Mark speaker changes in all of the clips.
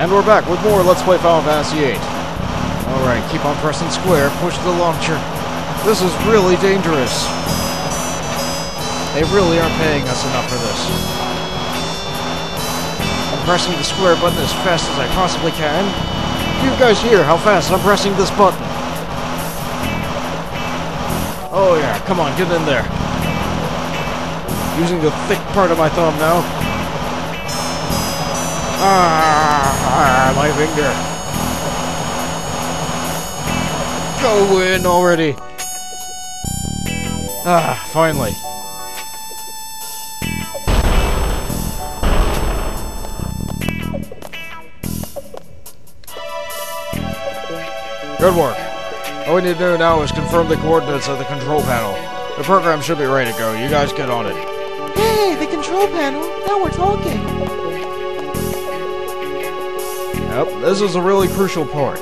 Speaker 1: And we're back with more Let's Play Final Fantasy VIII. Alright, keep on pressing square, push the launcher. This is really dangerous. They really aren't paying us enough for this. I'm pressing the square button as fast as I possibly can. You guys hear how fast I'm pressing this button. Oh yeah, come on, get in there. Using the thick part of my thumb now. Ah, my finger. Go in already. Ah, finally. Good work. All we need to do now is confirm the coordinates of the control panel. The program should be ready to go. You guys get on it.
Speaker 2: Hey, the control panel. Now we're talking.
Speaker 1: Yep, this is a really crucial part.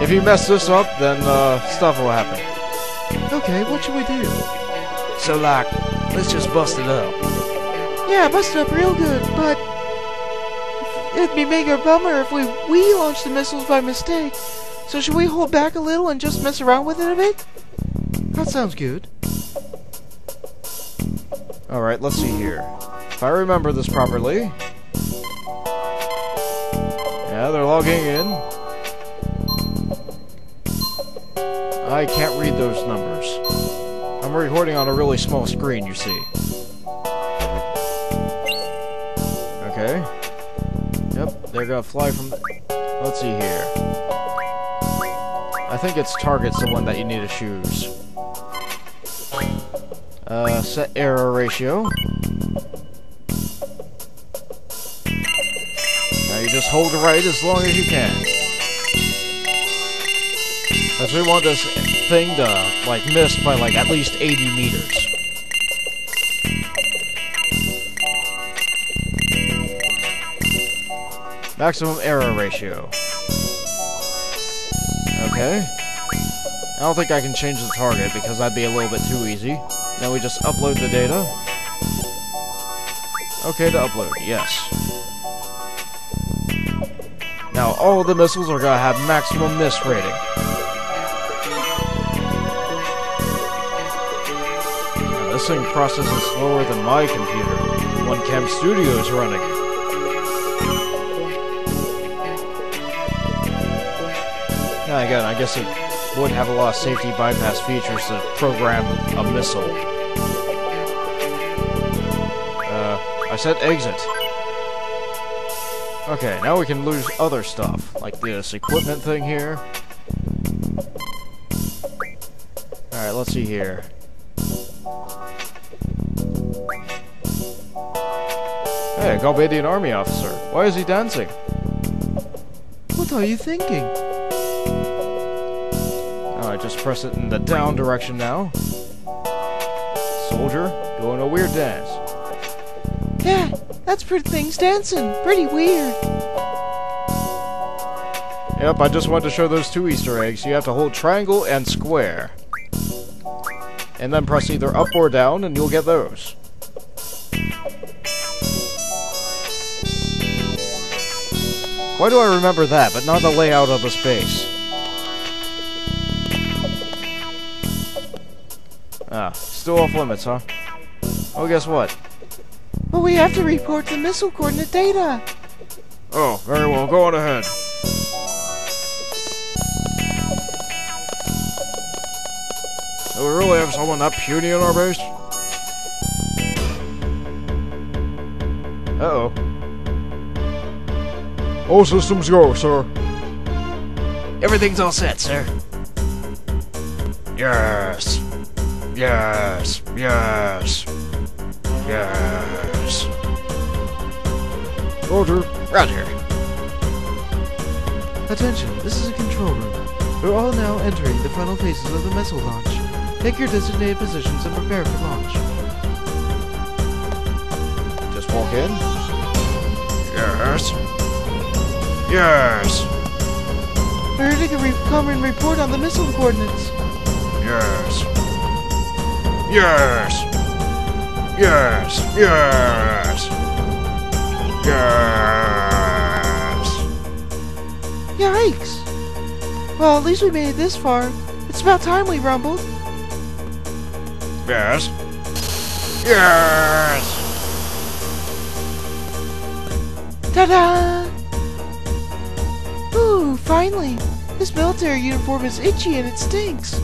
Speaker 1: If you mess this up, then uh, stuff will happen.
Speaker 2: Okay, what should we do?
Speaker 1: So, like, let's just bust it up.
Speaker 2: Yeah, bust it up real good, but it'd be mega bummer if we we launched the missiles by mistake. So should we hold back a little and just mess around with it a bit? That sounds good.
Speaker 1: Alright, let's see here. If I remember this properly... Yeah, they're logging in. I can't read those numbers. I'm recording on a really small screen, you see. Okay. Yep, they're gonna fly from... Let's see here. I think it's target's the one that you need to choose. Uh, set error ratio. Just hold it right as long as you can. Because we want this thing to, like, miss by, like, at least 80 meters. Maximum error ratio. Okay. I don't think I can change the target because that'd be a little bit too easy. Now we just upload the data. Okay to upload, yes. Now all the missiles are gonna have maximum miss rating. This thing processes slower than my computer. One Cam Studio is running. Now again, I guess it would have a lot of safety bypass features to program a missile. Uh, I said exit. Okay, now we can lose other stuff, like this equipment thing here. Alright, let's see here. Hey, Galbadian army officer. Why is he dancing?
Speaker 2: What are you thinking?
Speaker 1: Alright, just press it in the down direction now. Soldier, doing a weird dance.
Speaker 2: Yeah, that's pretty things dancing. Pretty weird.
Speaker 1: Yep, I just wanted to show those two Easter eggs. You have to hold triangle and square. And then press either up or down, and you'll get those. Why do I remember that, but not the layout of the space? Ah, still off limits, huh? Oh, guess what?
Speaker 2: But we have to report the missile coordinate data.
Speaker 1: Oh, very well, go on ahead. Do we really have someone that puny in our base? Uh-oh. All systems go, sir.
Speaker 3: Everything's all set, sir.
Speaker 1: Yes. Yes. Yes. Yes. Roger.
Speaker 3: Roger.
Speaker 2: Attention, this is a control room. We're all now entering the final phases of the missile launch. Take your designated positions and prepare for launch.
Speaker 1: Just walk in. Yes. Yes.
Speaker 2: We're ready to re come and report on the missile coordinates.
Speaker 1: Yes. Yes. Yes. Yes. Yes.
Speaker 2: Yikes! Well, at least we made it this far. It's about time we rumbled.
Speaker 1: Yes. Yes!
Speaker 2: Ta-da! Ooh, finally! This military uniform is itchy and it stinks.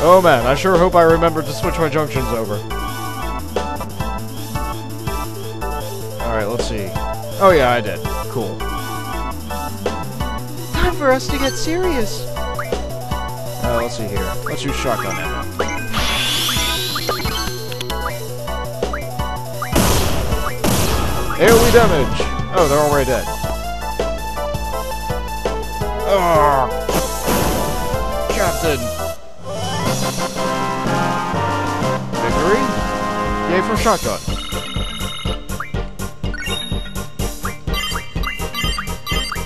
Speaker 1: Oh man, I sure hope I remember to switch my junctions over. Alright, let's see. Oh yeah, I did. Cool.
Speaker 2: Time for us to get serious.
Speaker 1: Uh, let's see here. Let's use shotgun ammo. AoE damage! Oh, they're already dead. Oh, Captain! Shotgun.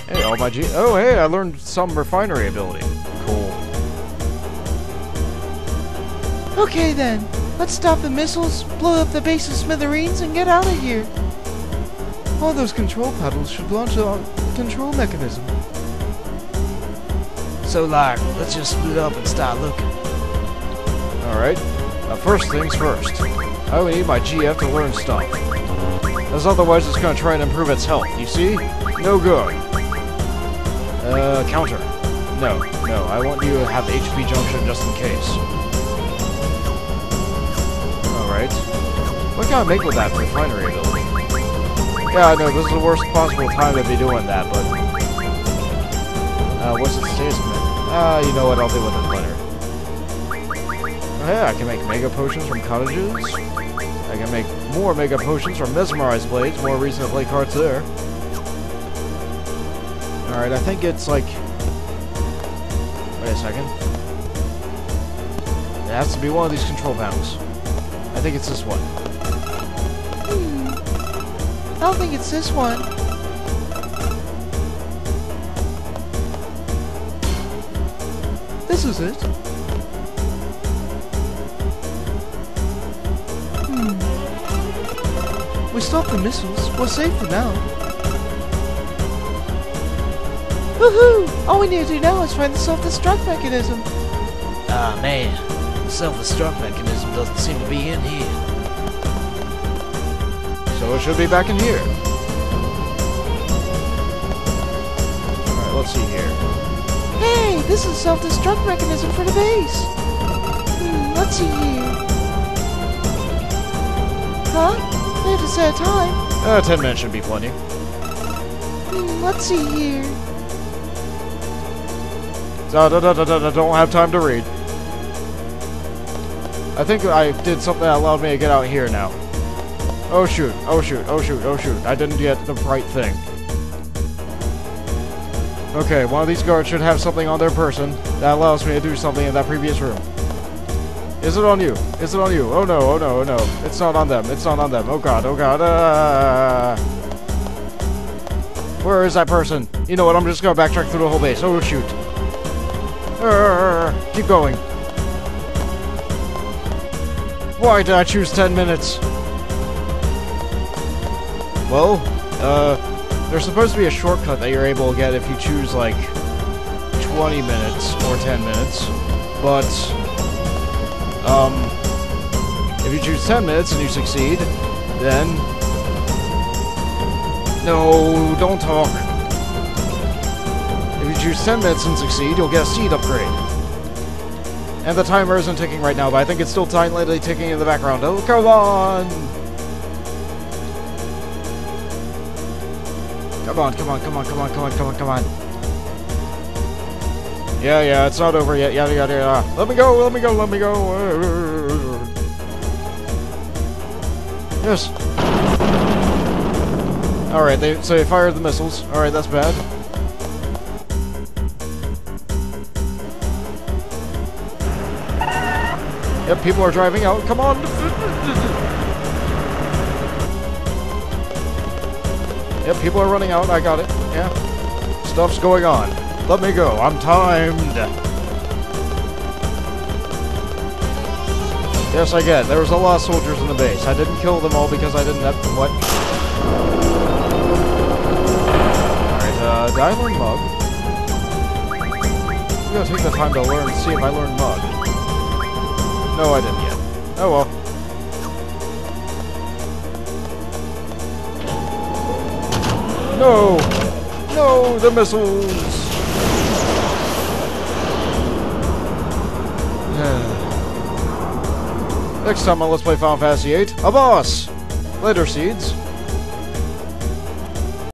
Speaker 1: Hey, all my G- Oh, hey, I learned some refinery ability. Cool.
Speaker 2: Okay then, let's stop the missiles, blow up the base of smithereens, and get out of here. All those control paddles should launch the control mechanism.
Speaker 3: So, like, let's just split up and start looking.
Speaker 1: Alright. Uh, first things first. I would need my GF to learn stuff. As otherwise it's gonna try and improve its health, you see? No good. Uh, counter. No, no, I want you to have HP junction just in case. Alright. What can I make with that refinery ability? Yeah, I know, this is the worst possible time to be doing that, but... Uh, what's the status command? Ah, you know what, I'll deal with it later. Yeah, I can make Mega Potions from cottages. I can make more Mega Potions from Mesmerized Blades. More reason to play cards there. Alright, I think it's like... Wait a second. It has to be one of these control panels. I think it's this one.
Speaker 2: Hmm. I don't think it's this one. This is it. Stopped the missiles. We're safe for now. Woohoo! All we need to do now is find the self-destruct mechanism.
Speaker 3: Ah, man. The self-destruct mechanism doesn't seem to be in here.
Speaker 1: So it should be back in here. Alright, let's see here.
Speaker 2: Hey, this is a self-destruct mechanism for the base. Hmm, let's see here. Huh? We have a time.
Speaker 1: Uh, 10 minutes should be plenty.
Speaker 2: Hmm, let's see here.
Speaker 1: Da, da, da, da, da, don't have time to read. I think I did something that allowed me to get out here now. Oh shoot, oh shoot, oh shoot, oh shoot. I didn't get the right thing. Okay, one of these guards should have something on their person that allows me to do something in that previous room. Is it on you? Is it on you? Oh no, oh no, oh no. It's not on them. It's not on them. Oh god, oh god. Uh... Where is that person? You know what, I'm just gonna backtrack through the whole base. Oh shoot. Uh, keep going. Why did I choose 10 minutes? Well, uh, there's supposed to be a shortcut that you're able to get if you choose, like, 20 minutes or 10 minutes. But, um, if you choose 10 minutes and you succeed, then... No, don't talk. If you choose 10 minutes and succeed, you'll get a seed upgrade. And the timer isn't ticking right now, but I think it's still silently ticking in the background. Oh, come on! Come on, come on, come on, come on, come on, come on, come on. Yeah, yeah, it's not over yet. Yada, yada, yada. Let me go, let me go, let me go. Yes. Alright, they so they fired the missiles. Alright, that's bad. Yep, people are driving out. Come on! Yep, people are running out. I got it. Yeah. Stuff's going on. Let me go. I'm timed. Yes, I get. There was a lot of soldiers in the base. I didn't kill them all because I didn't have... What? Alright, uh, I learn Mug? I'm gonna take the time to learn, see if I learn Mug. No, I didn't yet. Oh well. No! No, the missiles! Next time on Let's Play Final Fantasy VIII, a boss! Later, Seeds.